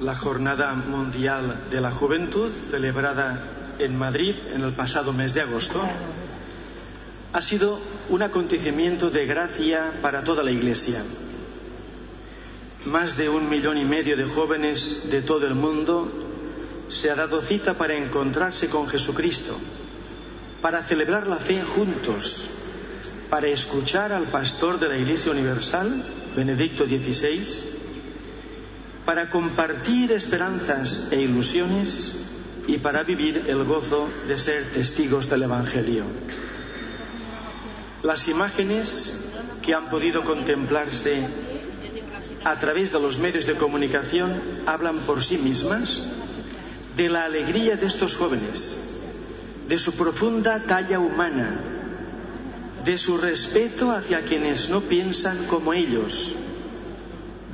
la Jornada Mundial de la Juventud, celebrada en Madrid en el pasado mes de agosto, ha sido un acontecimiento de gracia para toda la Iglesia. Más de un millón y medio de jóvenes de todo el mundo se ha dado cita para encontrarse con Jesucristo, para celebrar la fe juntos, para escuchar al pastor de la Iglesia Universal, Benedicto XVI, para compartir esperanzas e ilusiones y para vivir el gozo de ser testigos del Evangelio. Las imágenes que han podido contemplarse a través de los medios de comunicación hablan por sí mismas de la alegría de estos jóvenes, de su profunda talla humana, de su respeto hacia quienes no piensan como ellos,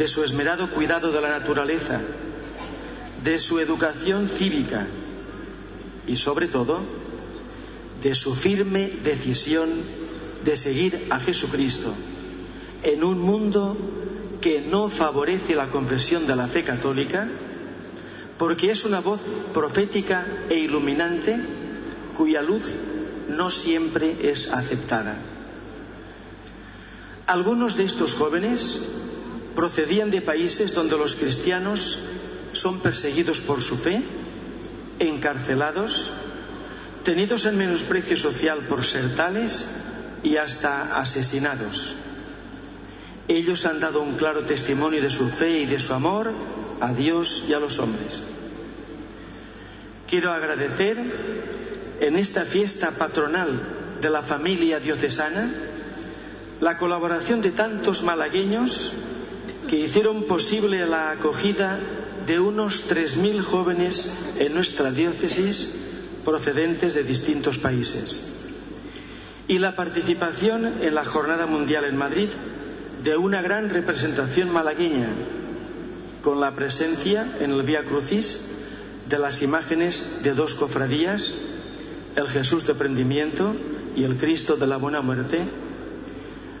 de su esmerado cuidado de la naturaleza, de su educación cívica y sobre todo de su firme decisión de seguir a Jesucristo en un mundo que no favorece la confesión de la fe católica, porque es una voz profética e iluminante cuya luz no siempre es aceptada. Algunos de estos jóvenes procedían de países donde los cristianos son perseguidos por su fe, encarcelados, tenidos en menosprecio social por ser tales y hasta asesinados. Ellos han dado un claro testimonio de su fe y de su amor a Dios y a los hombres. Quiero agradecer en esta fiesta patronal de la familia diocesana la colaboración de tantos malagueños que hicieron posible la acogida de unos 3.000 jóvenes en nuestra diócesis procedentes de distintos países. Y la participación en la Jornada Mundial en Madrid de una gran representación malagueña, con la presencia en el Vía Crucis de las imágenes de dos cofradías, el Jesús de Prendimiento y el Cristo de la Buena Muerte,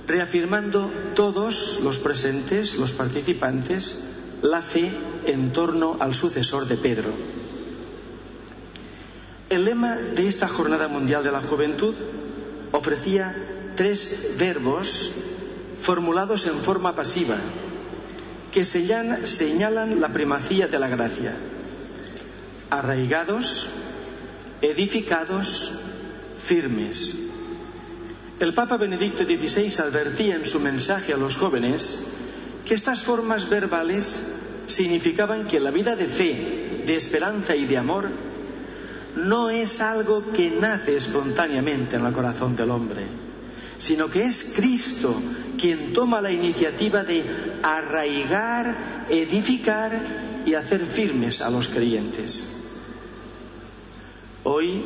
reafirmando todos los presentes, los participantes, la fe en torno al sucesor de Pedro. El lema de esta Jornada Mundial de la Juventud ofrecía tres verbos formulados en forma pasiva que señalan la primacía de la gracia. Arraigados, edificados, firmes. El Papa Benedicto XVI advertía en su mensaje a los jóvenes que estas formas verbales significaban que la vida de fe, de esperanza y de amor no es algo que nace espontáneamente en el corazón del hombre, sino que es Cristo quien toma la iniciativa de arraigar, edificar y hacer firmes a los creyentes. Hoy,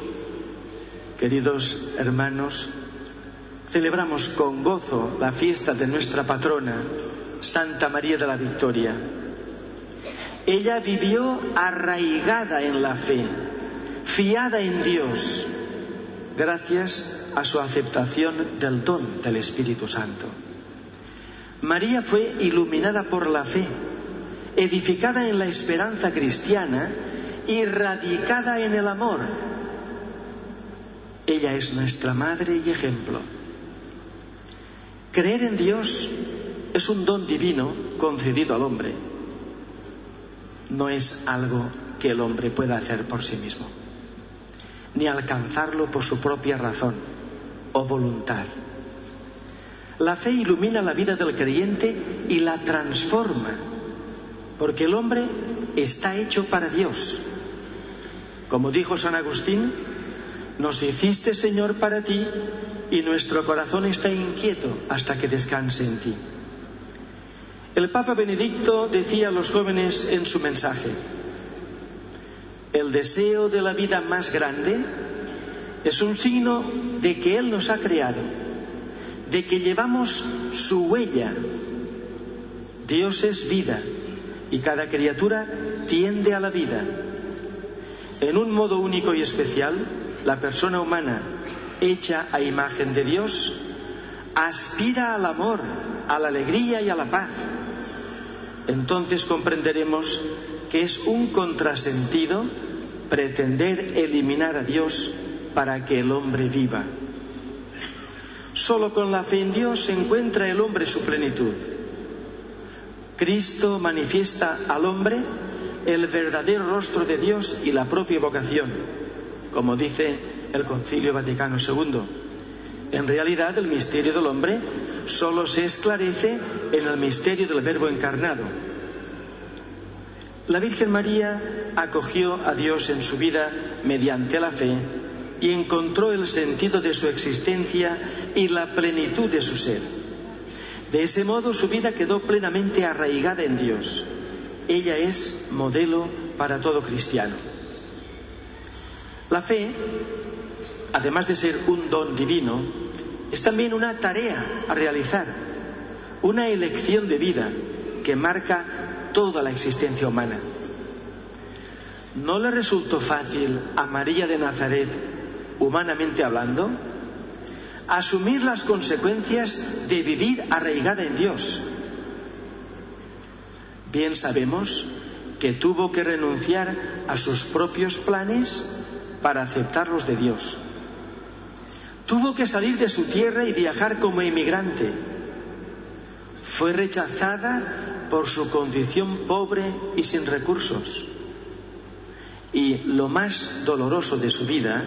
queridos hermanos, celebramos con gozo la fiesta de nuestra patrona, Santa María de la Victoria. Ella vivió arraigada en la fe fiada en Dios, gracias a su aceptación del don del Espíritu Santo. María fue iluminada por la fe, edificada en la esperanza cristiana y radicada en el amor. Ella es nuestra madre y ejemplo. Creer en Dios es un don divino concedido al hombre. No es algo que el hombre pueda hacer por sí mismo ni alcanzarlo por su propia razón o voluntad. La fe ilumina la vida del creyente y la transforma, porque el hombre está hecho para Dios. Como dijo San Agustín, nos hiciste Señor para ti y nuestro corazón está inquieto hasta que descanse en ti. El Papa Benedicto decía a los jóvenes en su mensaje, el deseo de la vida más grande es un signo de que Él nos ha creado, de que llevamos su huella. Dios es vida y cada criatura tiende a la vida. En un modo único y especial, la persona humana, hecha a imagen de Dios, aspira al amor, a la alegría y a la paz. entonces comprenderemos que es un contrasentido pretender eliminar a Dios para que el hombre viva. Solo con la fe en Dios se encuentra el hombre su plenitud. Cristo manifiesta al hombre el verdadero rostro de Dios y la propia vocación, como dice el Concilio Vaticano II. En realidad el misterio del hombre solo se esclarece en el misterio del Verbo encarnado. La Virgen María acogió a Dios en su vida mediante la fe y encontró el sentido de su existencia y la plenitud de su ser. De ese modo su vida quedó plenamente arraigada en Dios. Ella es modelo para todo cristiano. La fe, además de ser un don divino, es también una tarea a realizar, una elección de vida que marca toda la existencia humana. ¿No le resultó fácil a María de Nazaret, humanamente hablando, asumir las consecuencias de vivir arraigada en Dios? Bien sabemos que tuvo que renunciar a sus propios planes para aceptar los de Dios. Tuvo que salir de su tierra y viajar como inmigrante. Fue rechazada por su condición pobre y sin recursos. Y lo más doloroso de su vida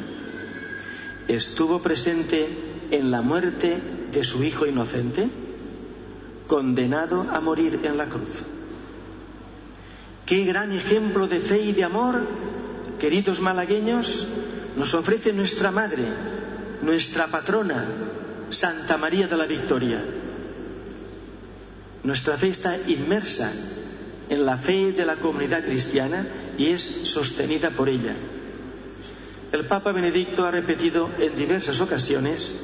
estuvo presente en la muerte de su hijo inocente, condenado a morir en la cruz. Qué gran ejemplo de fe y de amor, queridos malagueños, nos ofrece nuestra Madre, nuestra patrona, Santa María de la Victoria. Nuestra fe está inmersa en la fe de la comunidad cristiana y es sostenida por ella. El Papa Benedicto ha repetido en diversas ocasiones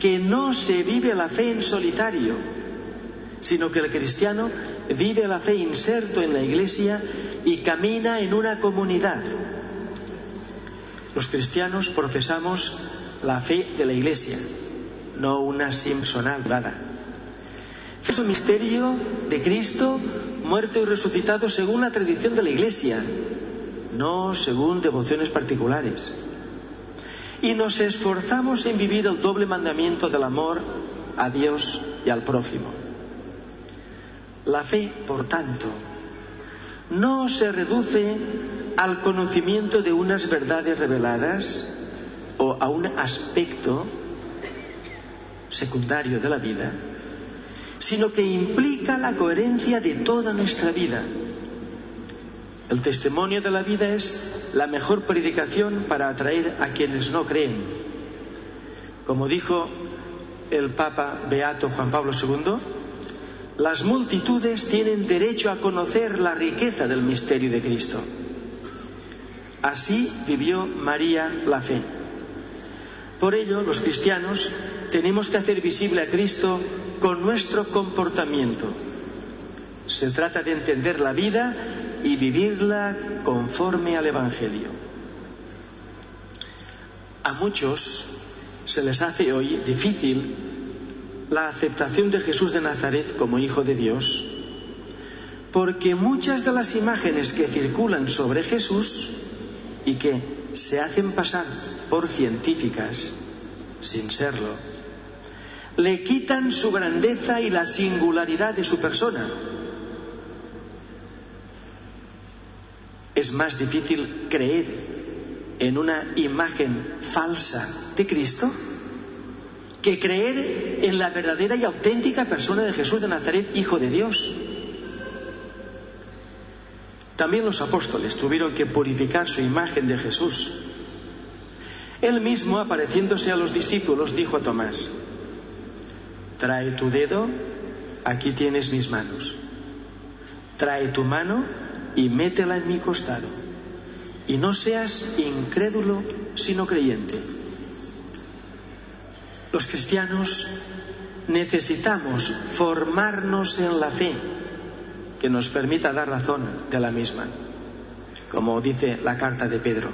que no se vive la fe en solitario, sino que el cristiano vive la fe inserto en la iglesia y camina en una comunidad. Los cristianos profesamos la fe de la Iglesia, no una simpsonada. Es un misterio de Cristo muerto y resucitado según la tradición de la Iglesia, no según devociones particulares. Y nos esforzamos en vivir el doble mandamiento del amor a Dios y al prójimo. La fe, por tanto, no se reduce al conocimiento de unas verdades reveladas, o a un aspecto secundario de la vida, sino que implica la coherencia de toda nuestra vida. El testimonio de la vida es la mejor predicación para atraer a quienes no creen. Como dijo el Papa Beato Juan Pablo II, las multitudes tienen derecho a conocer la riqueza del misterio de Cristo. Así vivió María la fe. Por ello, los cristianos tenemos que hacer visible a Cristo con nuestro comportamiento. Se trata de entender la vida y vivirla conforme al Evangelio. A muchos se les hace hoy difícil la aceptación de Jesús de Nazaret como Hijo de Dios, porque muchas de las imágenes que circulan sobre Jesús y que se hacen pasar por científicas, sin serlo, le quitan su grandeza y la singularidad de su persona. Es más difícil creer en una imagen falsa de Cristo que creer en la verdadera y auténtica persona de Jesús de Nazaret, Hijo de Dios. También los apóstoles tuvieron que purificar su imagen de Jesús. Él mismo, apareciéndose a los discípulos, dijo a Tomás, trae tu dedo, aquí tienes mis manos. Trae tu mano y métela en mi costado. Y no seas incrédulo, sino creyente. Los cristianos necesitamos formarnos en la fe que nos permita dar razón de la misma, como dice la carta de Pedro.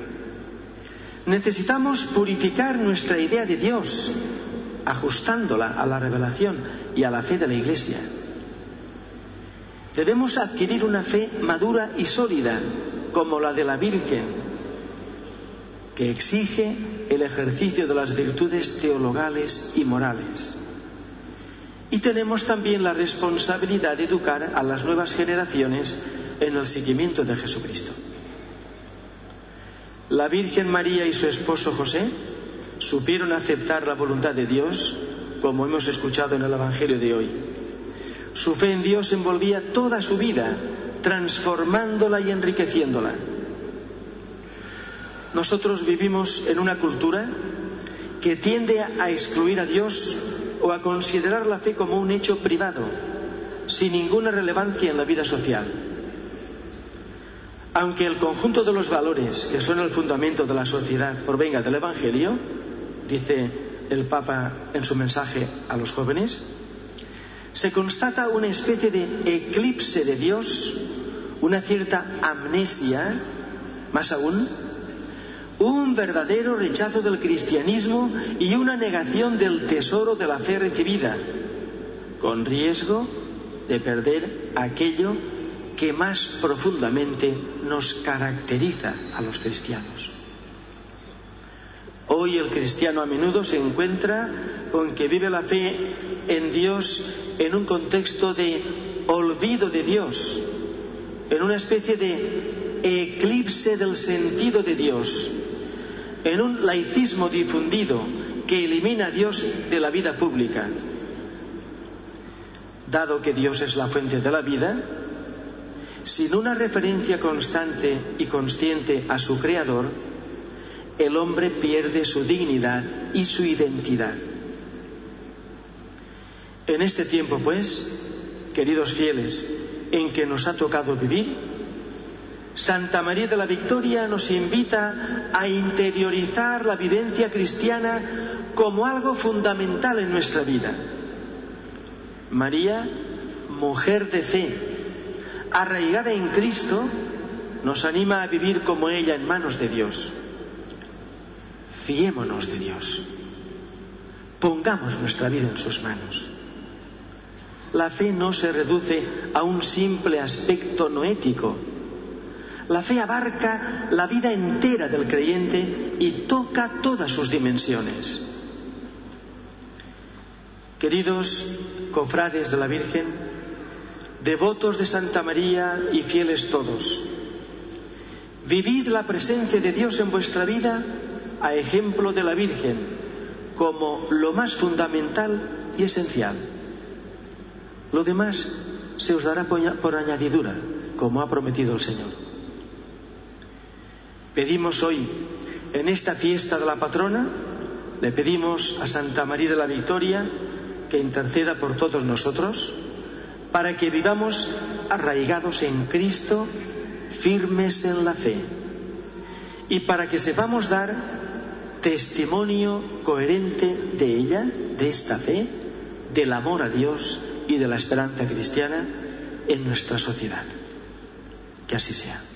Necesitamos purificar nuestra idea de Dios, ajustándola a la revelación y a la fe de la Iglesia. Debemos adquirir una fe madura y sólida, como la de la Virgen, que exige el ejercicio de las virtudes teologales y morales. Y tenemos también la responsabilidad de educar a las nuevas generaciones en el seguimiento de Jesucristo. La Virgen María y su esposo José supieron aceptar la voluntad de Dios, como hemos escuchado en el Evangelio de hoy. Su fe en Dios envolvía toda su vida, transformándola y enriqueciéndola. Nosotros vivimos en una cultura que tiende a excluir a Dios o a considerar la fe como un hecho privado, sin ninguna relevancia en la vida social. Aunque el conjunto de los valores que son el fundamento de la sociedad provenga del Evangelio, dice el Papa en su mensaje a los jóvenes, se constata una especie de eclipse de Dios, una cierta amnesia, más aún, un verdadero rechazo del cristianismo y una negación del tesoro de la fe recibida, con riesgo de perder aquello que más profundamente nos caracteriza a los cristianos. Hoy el cristiano a menudo se encuentra con que vive la fe en Dios en un contexto de olvido de Dios, en una especie de eclipse del sentido de Dios, en un laicismo difundido que elimina a Dios de la vida pública. Dado que Dios es la fuente de la vida, sin una referencia constante y consciente a su Creador, el hombre pierde su dignidad y su identidad. En este tiempo, pues, queridos fieles, en que nos ha tocado vivir, Santa María de la Victoria nos invita a interiorizar la vivencia cristiana como algo fundamental en nuestra vida. María, mujer de fe, arraigada en Cristo, nos anima a vivir como ella en manos de Dios. Fiémonos de Dios. Pongamos nuestra vida en sus manos. La fe no se reduce a un simple aspecto noético. La fe abarca la vida entera del creyente y toca todas sus dimensiones. Queridos cofrades de la Virgen, devotos de Santa María y fieles todos, vivid la presencia de Dios en vuestra vida a ejemplo de la Virgen como lo más fundamental y esencial. Lo demás se os dará por añadidura, como ha prometido el Señor. Pedimos hoy, en esta fiesta de la patrona, le pedimos a Santa María de la Victoria que interceda por todos nosotros, para que vivamos arraigados en Cristo, firmes en la fe, y para que sepamos dar testimonio coherente de ella, de esta fe, del amor a Dios y de la esperanza cristiana en nuestra sociedad. Que así sea.